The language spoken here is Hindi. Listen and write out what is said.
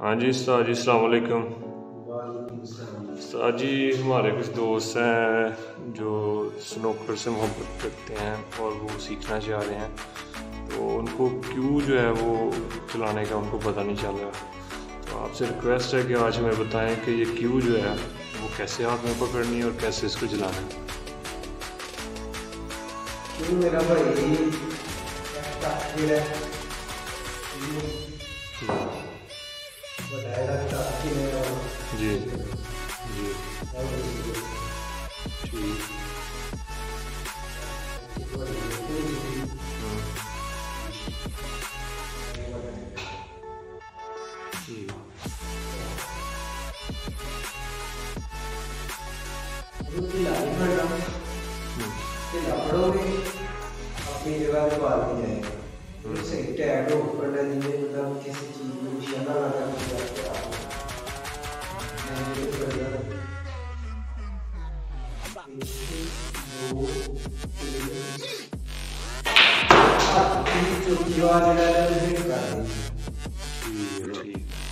हाँ जी उस्ताद जी सलामकुम उस्ताद जी हमारे कुछ दोस्त हैं जो स्नोकर से मोहब्बत करते हैं और वो सीखना चाह रहे हैं। तो उनको क्यों जो है वो चलाने का उनको पता नहीं चल रहा। तो आपसे रिक्वेस्ट है कि आज हमें बताएँ कि ये क्यों जो है वो कैसे हाथ में पकड़नी है और कैसे इसको चलाना है। मेरा भाई जी। जी ठीक ठीक अपनी जगह पे बाल नहीं जाएगा सही टैग हो जो आज लगा ठीक है ठीक